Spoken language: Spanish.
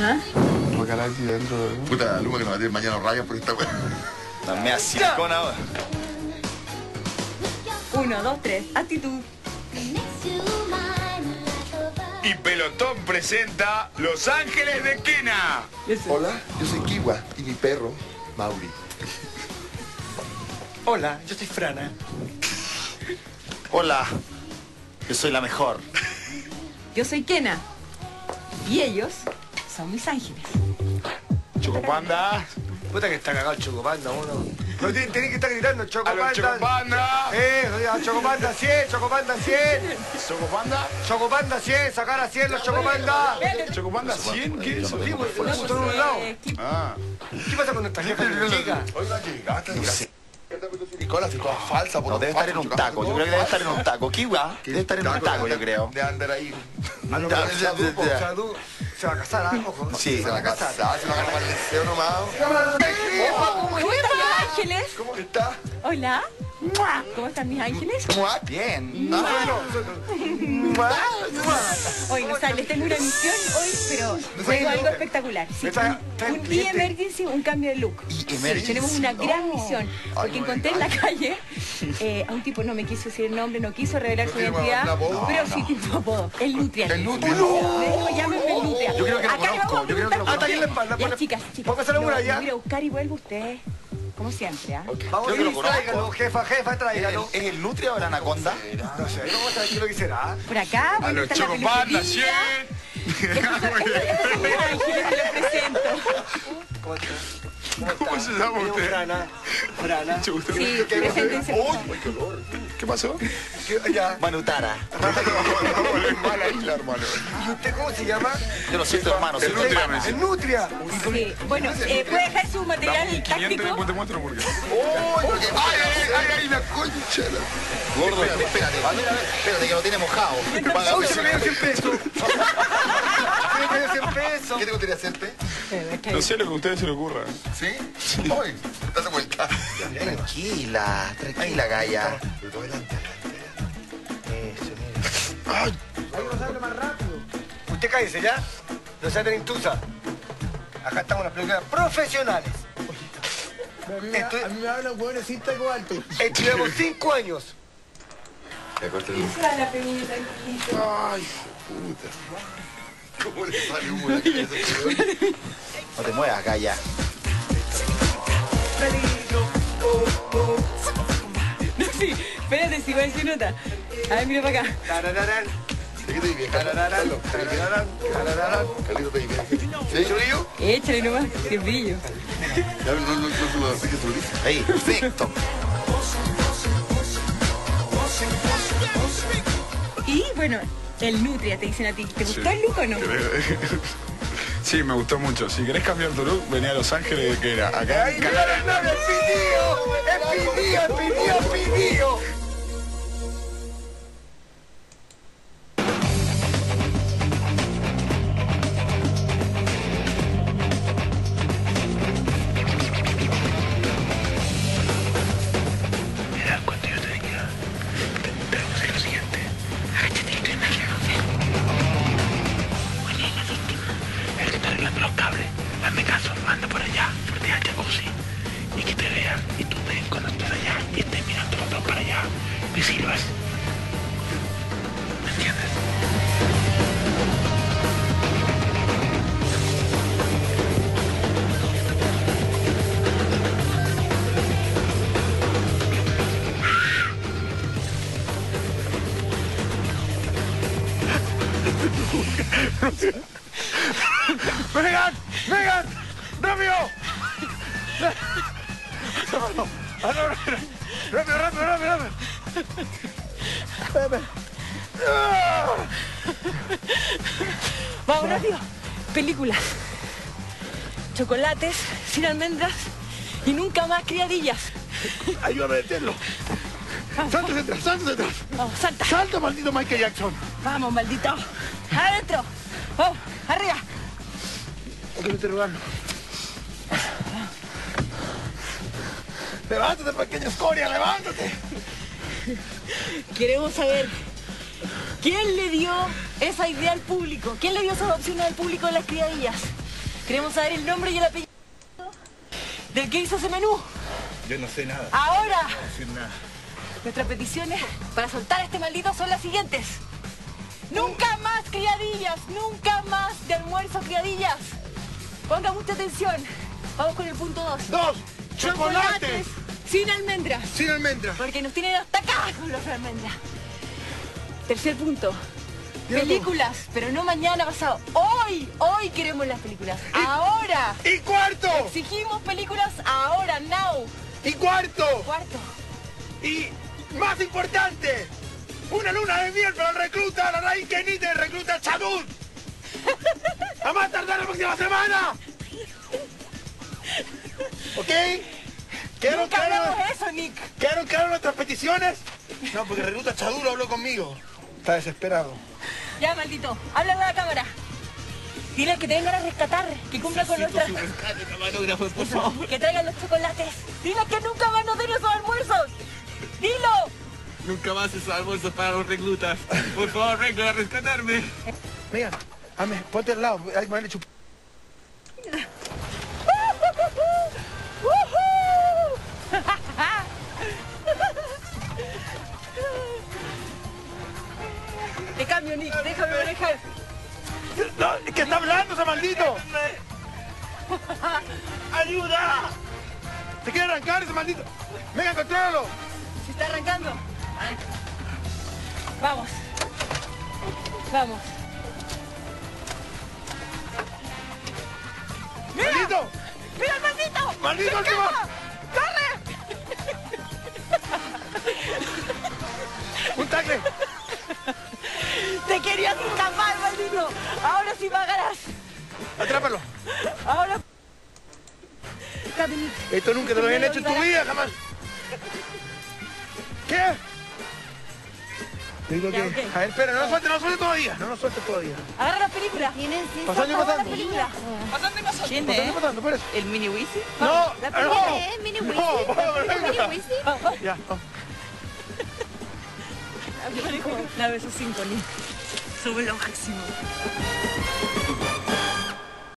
¿Ah? Dentro. Puta, Luma que nos va a tener mañana rayas por esta weá. Dame a silicona ahora. Uno, dos, tres. Actitud. Y Pelotón presenta Los Ángeles de Kena. Hola, yo soy Kiwa y mi perro, Mauri. Hola, yo soy Frana. Hola. Yo soy la mejor. Yo soy Kena. Y ellos son mis ángeles. Chocopanda. Puta que está cagado el Chocopanda, uno. Pero tienen, que estar gritando, Chocopanda. Chocopanda. Eh, Chocopanda 100, Chocopanda 100. Chocopanda. Chocopanda 100, sacar a 100 los Chocopanda. Chocopanda 100, ¿qué es eso? Sí, pues, un lado. ¿qué- Ah. ¿Qué pasa con esta jefa chica? Oiga, sé. Nicolás, es toda falsa, por No, debe estar en un taco. Yo creo que debe estar en un taco. Kiwa, debe estar en un taco, yo creo. De andar ahí. Se va a casar, ¿ah? Ojo. Sí. Se va a casar, se va a ganar el deseo nomás. ¿Cómo están mis ángeles? ¿Cómo está? Hola. Mua. ¿Cómo están mis ángeles? Mua, Bien. Hoy, no sabes, les tengo una misión hoy, pero traigo algo espectacular. Sí, un, un emergency, un cambio de look. Y Sí, emergency. tenemos una gran misión, porque encontré en la calle eh, a un tipo, no me quiso decir el nombre, no quiso revelar ¿No su identidad, pero sí tiene un apodo, el Nutria. El Nutria. Me dijo, llámenme el Nutria. Yo creo que lo Acá le vamos conozco, a yo creo que lo preguntar Ah, está en la por espalda. chicas, chicas. Póngase la lo- mula lo ya. voy a buscar y vuelvo usted, como siempre, ¿ah? Vamos Creo a que lo ir, conozco. tráigalo, jefa, jefa, ¿Es tráigalo. el, es el nutria o la anaconda? No sé, vamos a ver qué es lo que será. Por acá, A los está la Chocopanda peluquería. 100. Estos son- estos son mis ángeles, te los presento. ¿Cómo se llama usted? Frana. Frana. Che, usted- Sí, preséntense. favor. ¿Qué pasó? ¿Qué- Ya. Manutara. Mala isla, hermano. ¿Y usted cómo se llama? Yo no soy tu hermano, tu nutria, me El Nutria. Sí, bueno, eh, ¿puede dejar su material Dame 500 y táctico? después te muestro por qué. ¡Ay, ay, ay, ay, ay, la concha! Gordo, espérate. A ver, a ver, espérate que lo tiene mojado. Uy, se me dio 100 pesos. Se me dio 100 pesos. ¿Qué te gustaría hacerte? No sé lo que a ustedes se le ocurra. ¿Sí? Hoy, date vuelta. Tranquila, tranquila, Gaya. Pero todo adelante. Ahí nos habla más rápido. Usted cállese, ¿ya? No sea tan intusa. Acá estamos las películas profesionales. Esto- A mí me hablan hueones sin taco alto. Estudiamos 5 años. Ya corta el la pequeñita. Ay, puta. ¿Cómo le sale humo la cabeza? No te muevas, Gaya. No, sí, espérate, si voy a decir nota. A ver, mira para acá. ¿Sí? ¿Chulillo? Échale nomás, que brillo. Ya no, no, no, se lo que. Ahí, perfecto. Y bueno, el Nutria te dicen a ti. ¿Te gustó el look o no? Sí, me gustó mucho. Si querés cambiar tu look, venía a Los Ángeles de Kena. Acá ¡Ay, novio, el pidío! ¡El pidío, el pidío, el pidío! El que ¡Megan! ¡Megan! ¡Rápido! No. ¡Rápido, rápido, rápido, rápido! Vamos rápido. Películas. Chocolates sin almendras y nunca más criadillas. Ayúdame a meterlo. Salta detrás, salta detrás. Vamos, salta. Salta, maldito Michael Jackson. Vamos, maldito. Adentro. Vamos, arriba. Ok, me estoy rogando. Levántate, pequeña escoria, levántate. Queremos saber quién le dio esa idea al público. ¿Quién le dio esa opción al público de las criadillas? Queremos saber el nombre y el apellido del que hizo ese menú. Yo no sé nada. Ahora, No sé nada. nuestras peticiones para soltar a este maldito son las siguientes. Nunca más criadillas, nunca más de almuerzo criadillas. Ponga mucha atención. Vamos con el punto 2. Dos, chocolates. sin almendras. Sin almendras. Porque nos tienen hasta acá con los almendras. Tercer punto. Películas, pero no mañana pasado. Hoy, hoy queremos las películas. Ahora. Y cuarto. Exigimos películas ahora, now. Y cuarto. Cuarto. Y más importante. Una luna de miel para el recluta, la raíz Kenite, el recluta Chadud. A más tardar la próxima semana. ¿Ok? ¿Quedaron Nunca claras de eso, Nick. ¿Quedaron claras nuestras peticiones? No, porque el recluta Chadud habló conmigo. Está desesperado. Ya, maldito. Habla a la cámara. Dile que te vengan a rescatar, que cumpla con nuestras... Que traigan los chocolates. Dile que nunca den esos almuerzos. Dilo. Nunca más esos almuerzos para los reclutas. Por favor, vengan a rescatarme. Venga, ame, ponte al lado. Hay que ponerle chup... Te cambio, Nick. Déjame manejar. No, es que está hablando ese maldito. ¡Ayuda! ¿Se quiere arrancar ese maldito? Venga, contrólalo. Se está arrancando. Vamos. Vamos. ¡Mira! ¡Maldito! ¡Mira el maldito! ¡Maldito ¡Se el que va! ¡Corre! ¡Un tacle! ¡Te querías escapar, maldito! Ahora sí pagarás. ¡Atrápalo! Ahora... Esto nunca te lo habían hecho en tu vida, jamás. ¿Qué? Digo Ya, que... ok. A ver, espera, no nos suelte, no nos suelte todavía. No nos suelte todavía. Agarra la película. Pasando y Agarra la pasando. película. ¿Quién Pasando, pasando, espérate. ¿El mini Wisi? No, La no. película. ¿Eh? ¿Mini No, Wisi? vamos, ¿Mini. Wisi? Ya, vamos. La beso 5, Nick. Sube lo máximo.